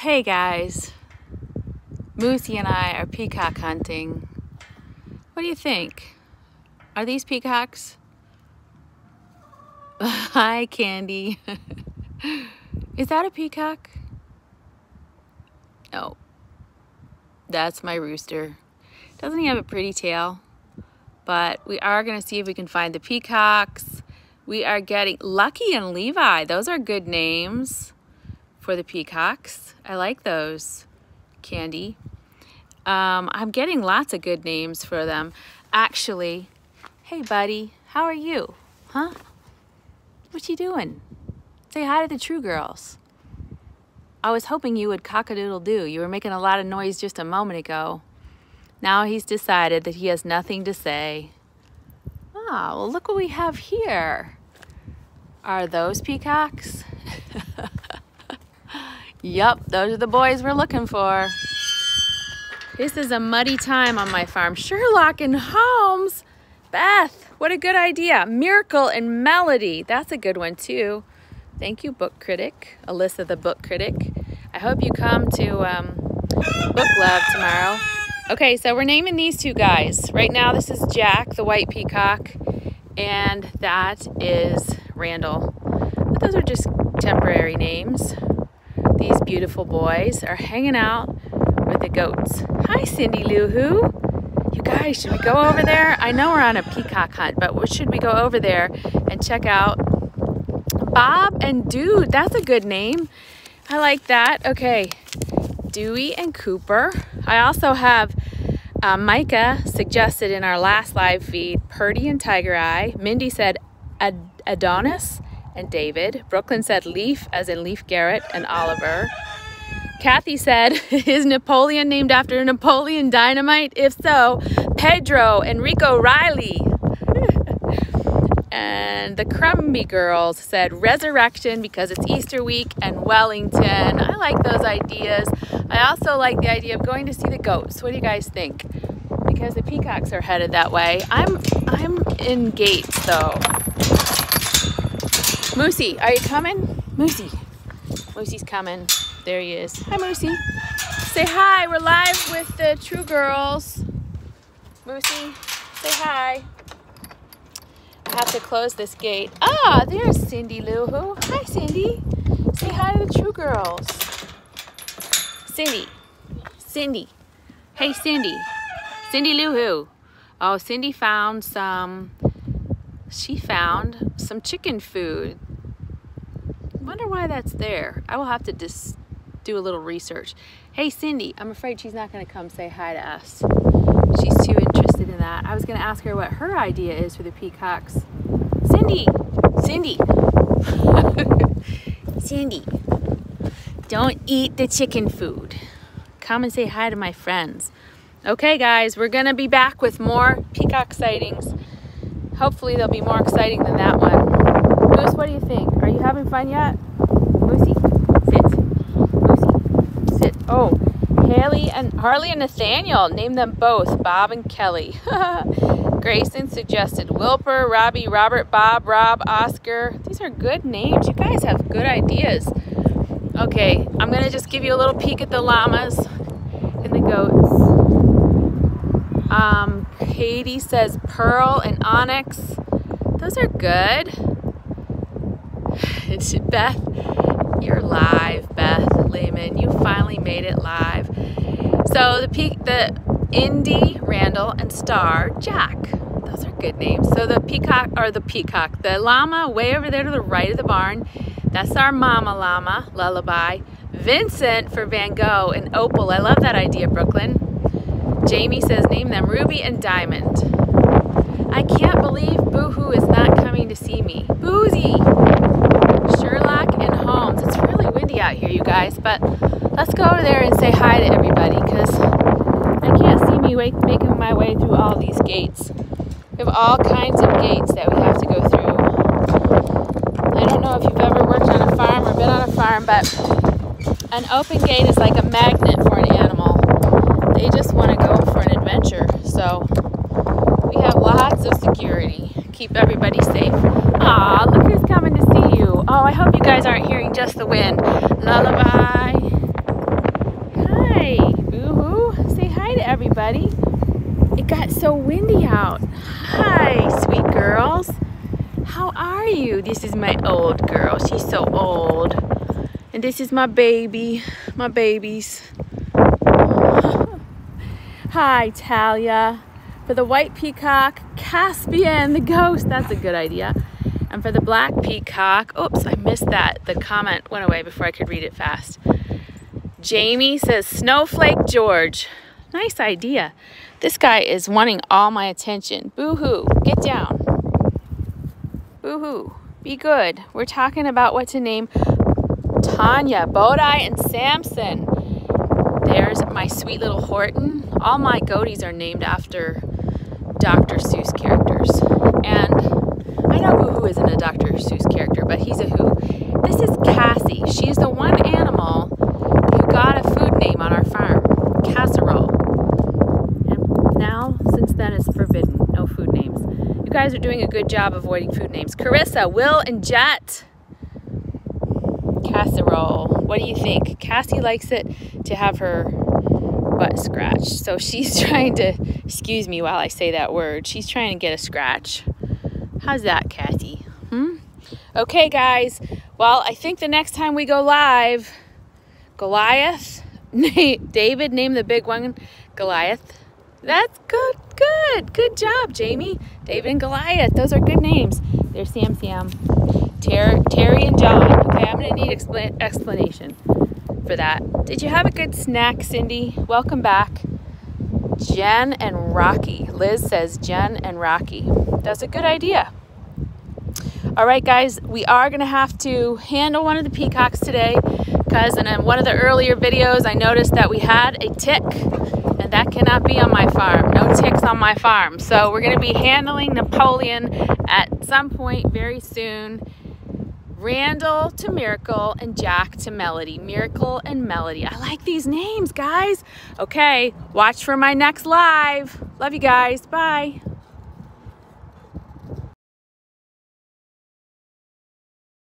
Hey guys, Moosey and I are peacock hunting. What do you think? Are these peacocks? Hi, Candy. Is that a peacock? No. That's my rooster. Doesn't he have a pretty tail? But we are going to see if we can find the peacocks. We are getting Lucky and Levi. Those are good names for the peacocks. I like those, Candy. Um, I'm getting lots of good names for them. Actually, hey buddy, how are you? Huh? What you doing? Say hi to the true girls. I was hoping you would cock-a-doodle-doo. You were making a lot of noise just a moment ago. Now he's decided that he has nothing to say. Ah, well look what we have here. Are those peacocks? Yup, those are the boys we're looking for. This is a muddy time on my farm. Sherlock and Holmes. Beth, what a good idea. Miracle and Melody. That's a good one too. Thank you, book critic. Alyssa, the book critic. I hope you come to um, Book Love tomorrow. Okay, so we're naming these two guys. Right now, this is Jack, the white peacock, and that is Randall. But those are just temporary names. These beautiful boys are hanging out with the goats. Hi, Cindy Lou Who. You guys, should we go over there? I know we're on a peacock hunt, but should we go over there and check out Bob and Dude? That's a good name. I like that. Okay, Dewey and Cooper. I also have uh, Micah suggested in our last live feed, Purdy and Tiger Eye. Mindy said Ad Adonis and David. Brooklyn said Leif, as in Leif Garrett and Oliver. Kathy said, is Napoleon named after Napoleon Dynamite? If so, Pedro Enrico Riley. and the Crumby Girls said Resurrection because it's Easter week and Wellington. I like those ideas. I also like the idea of going to see the goats. What do you guys think? Because the peacocks are headed that way. I'm I'm in Gates though. Moosey, are you coming? Moosey. Moosey's coming. There he is. Hi, Moosey. Say hi. We're live with the True Girls. Moosey, say hi. I have to close this gate. Ah, there's Cindy Lou Who. Hi, Cindy. Say hi to the True Girls. Cindy. Cindy. Hey, Cindy. Cindy Lou Who. Oh, Cindy found some, she found some chicken food. I wonder why that's there. I will have to just do a little research. Hey, Cindy, I'm afraid she's not going to come say hi to us. She's too interested in that. I was going to ask her what her idea is for the peacocks. Cindy, Cindy, Cindy, don't eat the chicken food. Come and say hi to my friends. Okay, guys, we're going to be back with more peacock sightings. Hopefully, they'll be more exciting than that one. Moose, what do you think? You having fun yet? Lucy, sit. Moosey, sit. Oh, Haley and Harley and Nathaniel. Name them both Bob and Kelly. Grayson suggested Wilper, Robbie, Robert, Bob, Rob, Oscar. These are good names. You guys have good ideas. Okay, I'm to just give you a little peek at the llamas and the goats. Um, Katie says Pearl and Onyx. Those are good. Beth. You're live, Beth Lehman. You finally made it live. So the peak, the Indy, Randall, and Star, Jack. Those are good names. So the peacock, or the peacock, the llama way over there to the right of the barn. That's our mama llama, Lullaby. Vincent for Van Gogh and Opal. I love that idea, Brooklyn. Jamie says, name them Ruby and Diamond. I can't believe Boohoo is not coming to see me. Boozy! Sherlock and Holmes. It's really windy out here, you guys, but let's go over there and say hi to everybody because I can't see me making my way through all these gates. We have all kinds of gates that we have to go through. I don't know if you've ever worked on a farm or been on a farm, but an open gate is like a magnet for an animal. They just want to go for an adventure. So we have lots of security. Keep everybody safe. Aw, look who's coming to see you. Oh, I hope you guys aren't hearing just the wind. Lullaby. Ready? It got so windy out. Hi, sweet girls. How are you? This is my old girl. She's so old. And this is my baby, my babies. Hi, Talia. For the white peacock, Caspian, the ghost. That's a good idea. And for the black peacock, oops, I missed that. The comment went away before I could read it fast. Jamie says, Snowflake George. Nice idea. This guy is wanting all my attention. Boo-hoo, get down. Boo-hoo, be good. We're talking about what to name Tanya, Bodai, and Samson. There's my sweet little Horton. All my goatees are named after Dr. Seuss characters. And I know Boo-hoo isn't a Dr. Seuss character, but he's a who. This is Cassie. She's the one animal who got a food name on our farm, casserole. And now, since then, it's forbidden. No food names. You guys are doing a good job avoiding food names. Carissa, Will, and Jet. Casserole. What do you think? Cassie likes it to have her butt scratched. So she's trying to, excuse me while I say that word, she's trying to get a scratch. How's that, Cassie? Hmm? Okay, guys. Well, I think the next time we go live, Goliath, David, name the big one, Goliath. That's good, good, good job, Jamie. David and Goliath, those are good names. There's Sam Sam. Ter Terry and John. Okay, I'm gonna need expl explanation for that. Did you have a good snack, Cindy? Welcome back. Jen and Rocky. Liz says Jen and Rocky. That's a good idea. All right, guys, we are gonna have to handle one of the peacocks today because in one of the earlier videos, I noticed that we had a tick that cannot be on my farm. No ticks on my farm. So we're gonna be handling Napoleon at some point very soon Randall to Miracle and Jack to Melody. Miracle and Melody. I like these names, guys. Okay, watch for my next live. Love you guys. Bye.